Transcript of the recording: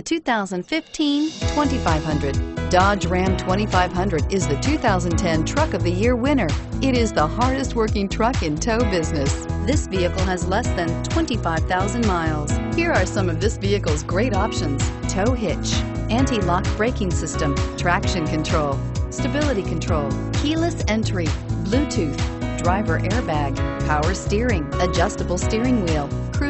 The 2015 2500. Dodge Ram 2500 is the 2010 Truck of the Year winner. It is the hardest working truck in tow business. This vehicle has less than 25,000 miles. Here are some of this vehicle's great options. Tow hitch, anti-lock braking system, traction control, stability control, keyless entry, Bluetooth, driver airbag, power steering, adjustable steering wheel, cruise